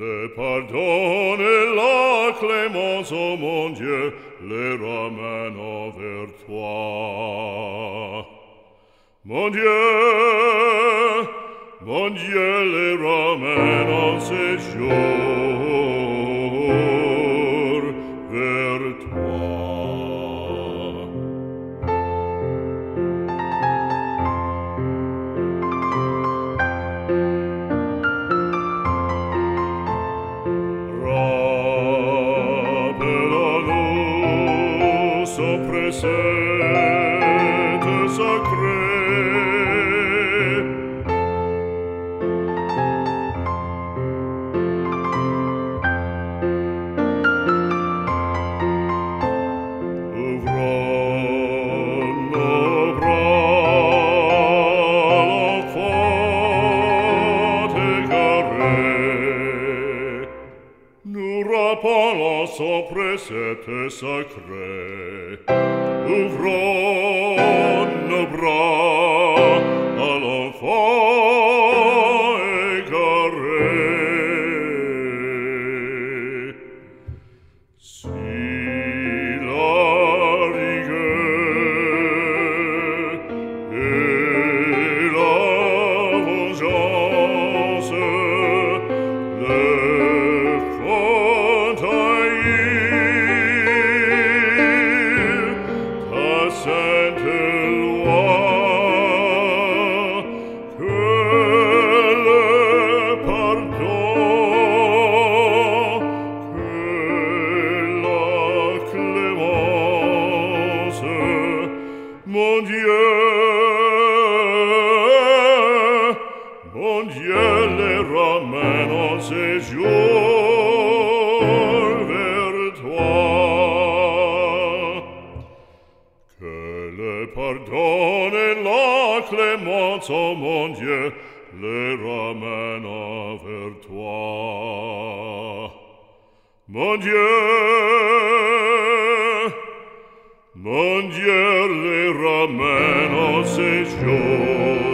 le pardon et la clémence, ô oh mon Dieu, les ramène envers toi. Mon Dieu, mon Dieu, le ramène en ces jours. sopra sete sacre, ouvre quand iele ramena se jour vers toi. Que le pardon et la clémence, oh mon Dieu, le ramène vers toi. Mon Dieu, mon Dieu, le ramène au séjour.